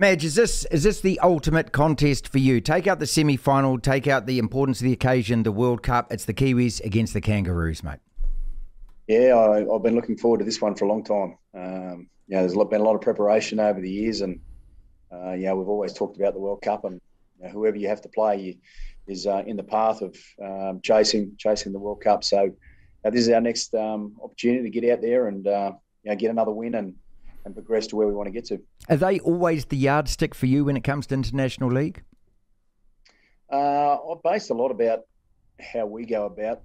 Madge, is this is this the ultimate contest for you? Take out the semi final, take out the importance of the occasion, the World Cup. It's the Kiwis against the Kangaroos, mate. Yeah, I, have been looking forward to this one for a long time. Um, you know, there's been a lot of preparation over the years, and uh, we've always talked about the World Cup, and you know, whoever you have to play you, is uh, in the path of um, chasing chasing the World Cup. So uh, this is our next um, opportunity to get out there and uh, you know, get another win and and progress to where we want to get to. Are they always the yardstick for you when it comes to international league? Uh, I base a lot about how we go about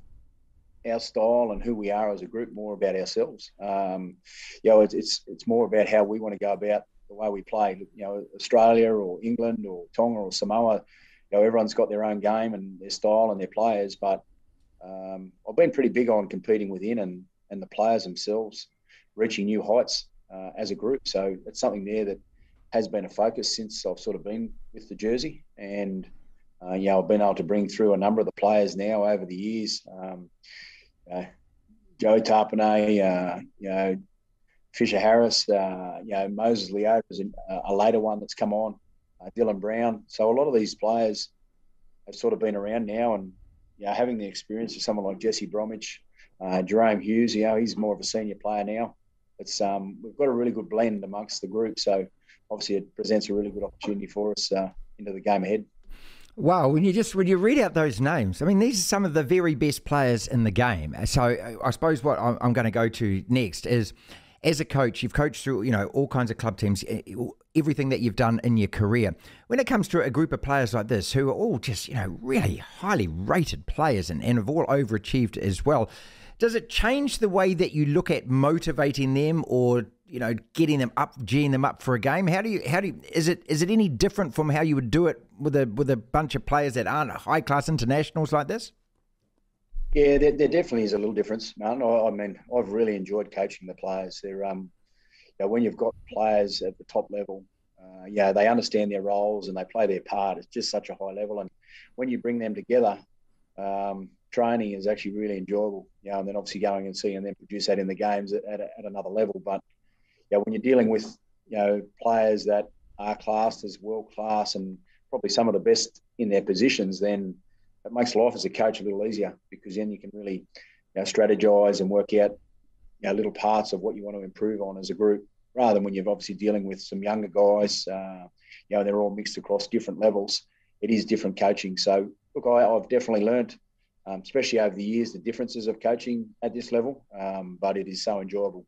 our style and who we are as a group, more about ourselves. Um, you know, it's, it's, it's more about how we want to go about the way we play. You know, Australia or England or Tonga or Samoa. You know, everyone's got their own game and their style and their players, but um, I've been pretty big on competing within and and the players themselves reaching new heights uh, as a group. So it's something there that has been a focus since I've sort of been with the jersey, and uh, you know I've been able to bring through a number of the players now over the years. Um, uh, Joe Tapine, uh, you know Fisher Harris, uh, you know Moses Leota is a, a, later one that's come on, uh, Dylan Brown. So a lot of these players have sort of been around now, and you know having the experience of someone like Jesse Bromwich, Jahrome Hughes, you know he's more of a senior player now it's um, we've got a really good blend amongst the group. So obviously it presents a really good opportunity for us uh, into the game ahead. Wow, when you just when you read out those names, I mean, these are some of the very best players in the game. So I suppose what I'm going to go to next is, as a coach, you've coached through you know all kinds of club teams, everything that you've done in your career. When it comes to a group of players like this, who are all just you know really highly rated players and, and have all overachieved as well, does it change the way that you look at motivating them or you know getting them up, geeing them up for a game? How do you how do you, is it is it any different from how you would do it with a with a bunch of players that aren't high class internationals like this? Yeah, there, there, definitely is a little difference, man. I, I, mean, I've really enjoyed coaching the players. They're um, you know, when you've got players at the top level, uh, yeah, they understand their roles and they play their part. It's just such a high level, and when you bring them together, um, training is actually really enjoyable. Know, and then obviously going and seeing them produce that in the games at, at, at another level. But know, when you're dealing with you know players that are classed as world class and probably some of the best in their positions, then it makes life as a coach a little easier because then you can really you know, strategize and work out you know, little parts of what you want to improve on as a group, rather than when you're obviously dealing with some younger guys. Uh, you know, they're all mixed across different levels. It is different coaching. So look, I, have definitely learned um, especially over the years, the differences of coaching at this level. Um, but it is so enjoyable.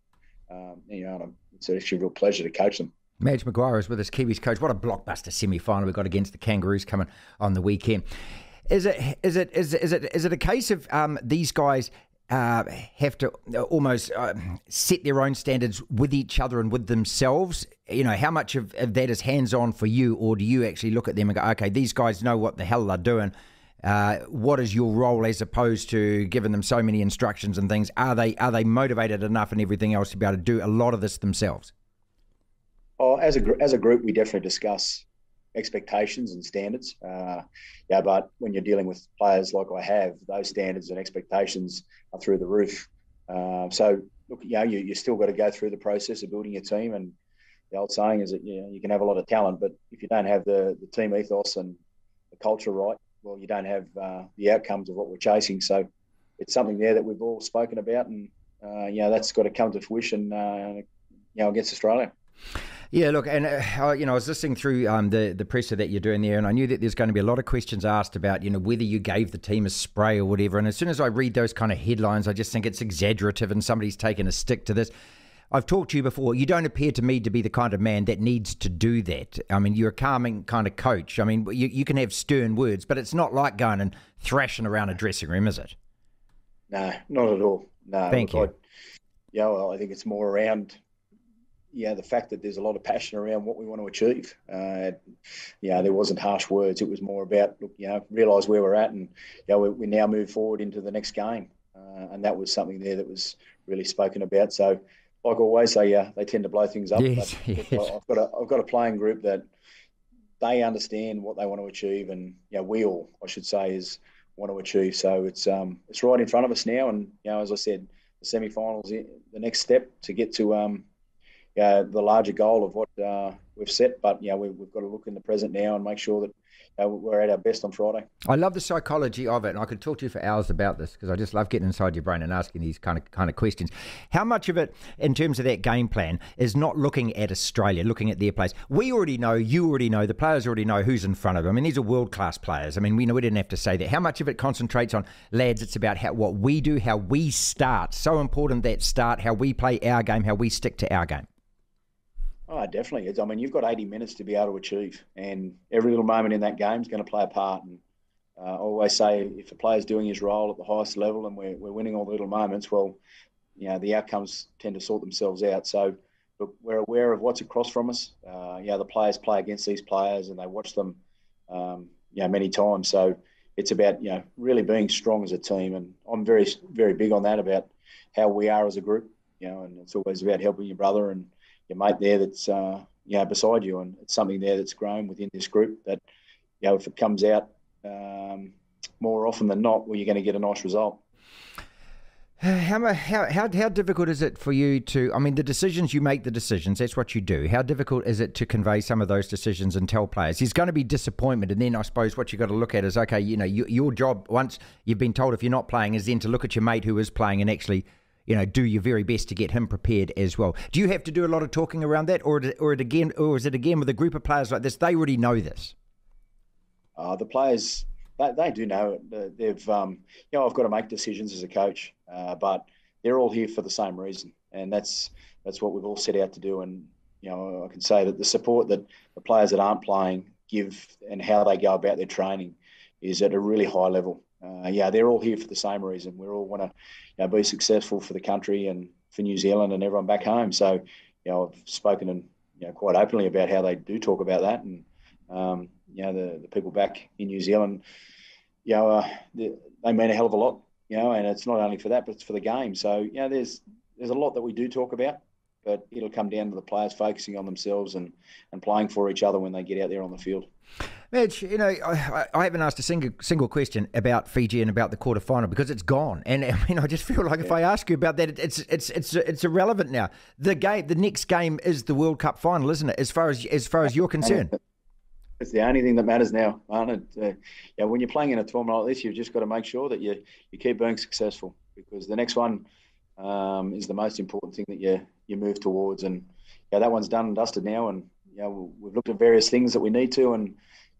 Um, you know, it's actually a real pleasure to coach them. Madge Maguire is with us, Kiwis coach. What a blockbuster semi-final we got against the Kangaroos coming on the weekend. Is it is it is it is it, is it a case of um, these guys uh, have to almost uh, set their own standards with each other and with themselves? You know, how much of, of that is hands on for you, or do you actually look at them and go, okay, these guys know what the hell they're doing? Uh, what is your role as opposed to giving them so many instructions and things? Are they are they motivated enough and everything else to be able to do a lot of this themselves? Oh, as a as a group, we definitely discuss expectations and standards. Uh, yeah, but when you're dealing with players like I have, those standards and expectations are through the roof. Uh, so look, you know, you you still got to go through the process of building your team. And the old saying is that you know you can have a lot of talent, but if you don't have the the team ethos and the culture right, well, you don't have uh, the outcomes of what we're chasing. So it's something there that we've all spoken about, and uh, you know that's got to come to fruition, uh, you know, against Australia. Yeah, look, and uh, you know, I was listening through um, the the presser that you're doing there, and I knew that there's going to be a lot of questions asked about, you know, whether you gave the team a spray or whatever. And as soon as I read those kind of headlines, I just think it's exaggerative, and somebody's taken a stick to this. I've talked to you before. You don't appear to me to be the kind of man that needs to do that. I mean, you're a calming kind of coach. I mean, you, you can have stern words, but it's not like going and thrashing around a dressing room, is it? No, not at all. No. Thank you. I, yeah, well, I think it's more around, yeah, the fact that there's a lot of passion around what we want to achieve. Uh, yeah, there wasn't harsh words. It was more about, look, you know, realise where we're at and, you know, we, we now move forward into the next game. Uh, and that was something there that was really spoken about. So, like always, they uh, they tend to blow things up. Yes, yes. I've got a I've got a playing group that they understand what they want to achieve, and you know, we all, I should say, is want to achieve. So it's um it's right in front of us now, and you know, as I said, the semi-finals, the next step to get to um, yeah, the larger goal of what uh, we've set. But you know, we, have got to look in the present now and make sure that uh, we're at our best on Friday. I love the psychology of it, and I could talk to you for hours about this because I just love getting inside your brain and asking these kind of kind of questions. How much of it, in terms of that game plan, is not looking at Australia, looking at their players? We already know, you already know, the players already know who's in front of them. I mean, these are world class players. I mean, we know we didn't have to say that. How much of it concentrates on lads? It's about how what we do, how we start. So important that start, how we play our game, how we stick to our game. Oh, definitely. It's, I mean, you've got 80 minutes to be able to achieve, and every little moment in that game is going to play a part. And uh, I always say, if a player's doing his role at the highest level and we're, we're winning all the little moments, well, you know, the outcomes tend to sort themselves out. So, look, we're aware of what's across from us. Uh, you know, the players play against these players and they watch them, um, you know, many times. So it's about, you know, really being strong as a team. And I'm very, very big on that about how we are as a group, you know, and it's always about helping your brother and, your mate there that's uh, you know beside you, and it's something there that's grown within this group that you know if it comes out um, more often than not, well, you're going to get a nice result. How, how, how, how difficult is it for you to? I mean, the decisions you make, the decisions, that's what you do. How difficult is it to convey some of those decisions and tell players? There's going to be disappointment. And then I suppose what you've got to look at is okay, you know, you, your job, once you've been told if you're not playing, is then to look at your mate who is playing and actually you know, do your very best to get him prepared as well. Do you have to do a lot of talking around that, or or it again, or is it again with a group of players like this? They already know this. Uh, the players, they, they do know it. They've, um, you know, I've got to make decisions as a coach, uh, but they're all here for the same reason, and that's that's what we've all set out to do. And you know, I can say that the support that the players that aren't playing give and how they go about their training is at a really high level uh, yeah, they're all here for the same reason. We all want to you know, be successful for the country and for New Zealand and everyone back home. So, you know, I've spoken and you know quite openly about how they do talk about that, and um, you know, the, the people back in New Zealand, you know, uh, they, they mean a hell of a lot. You know, and it's not only for that, but it's for the game. So, you know, there's there's a lot that we do talk about, but it'll come down to the players focusing on themselves and and playing for each other when they get out there on the field. Mitch, you know, I, I, haven't asked a single single question about Fiji and about the quarter final because it's gone. And I mean, I just feel like yeah. if I ask you about that, it's it's it's it's irrelevant now. The game, the next game is the World Cup final, isn't it? As far as as far as you're concerned. It's the only thing that matters now, aren't it? Uh, yeah, when you're playing in a tournament like this, you've just got to make sure that you you keep being successful because the next one um, is the most important thing that you you move towards. And yeah, that one's done and dusted now, and yeah, we've looked at various things that we need to and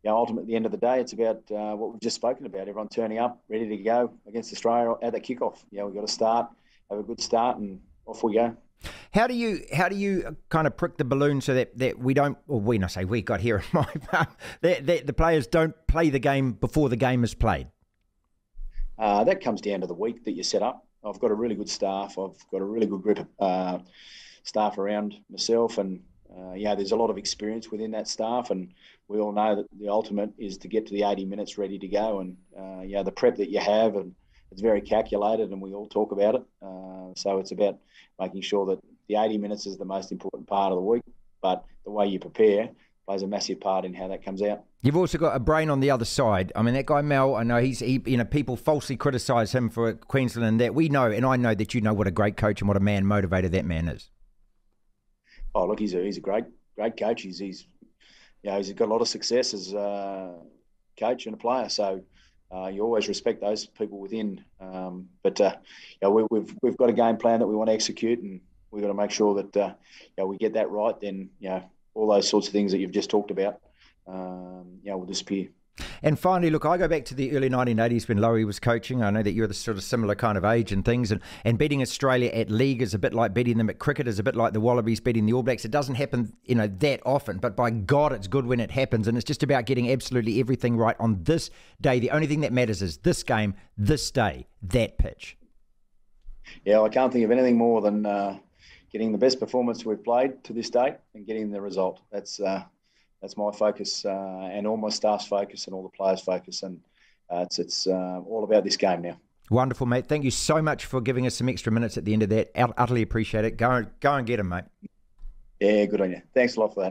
you know, ultimately, at the end of the day, it's about uh, what we've just spoken about. Everyone turning up, ready to go against Australia at that kickoff. You know, we've got to start, have a good start, and off we go. How do you how do you kind of prick the balloon so that, that we don't or we not say we got here in my that, that the players don't play the game before the game is played? Uh, that comes down to the week that you set up. I've got a really good staff. I've got a really good group of uh, staff around myself, and yeah, there's a lot of experience within that staff, and we all know that the ultimate is to get to the 80 minutes ready to go. And uh, yeah, the prep that you have, and it's very calculated, and we all talk about it. Uh, so it's about making sure that the 80 minutes is the most important part of the week, but the way you prepare plays a massive part in how that comes out. You've also got a brain on the other side. I mean, that guy Mal. I know he's he, you know people falsely criticise him for Queensland, and that we know, and I know that you know what a great coach and what a man motivator that man is. Oh, look, he's a he's a great great coach. He's he's you know he's got a lot of success as a coach and a player. So uh, you always respect those people within. Um, but uh, we, have we've, we've got a game plan that we want to execute, and we've got to make sure that uh, you know, we get that right. Then you know all those sorts of things that you've just talked about, um, will disappear. And finally, look, I go back to the early 1980s when Lowy was coaching. I know that you're the sort of similar kind of age and things. And, and beating Australia at league is a bit like beating them at cricket, is a bit like the Wallabies beating the All Blacks. It doesn't happen, you know, that often. But by God, it's good when it happens. And it's just about getting absolutely everything right on this day. The only thing that matters is this game, this day, that pitch. Yeah, I can't think of anything more than uh, getting the best performance we've played to this date and getting the result. That's uh, that's my focus uh, and all my staff's focus and all the players' focus. And uh, it's it's uh, all about this game now. Wonderful, mate. Thank you so much for giving us some extra minutes at the end of that. Utterly appreciate it. Go go and get them, mate. Yeah, good on you. Thanks a lot for that.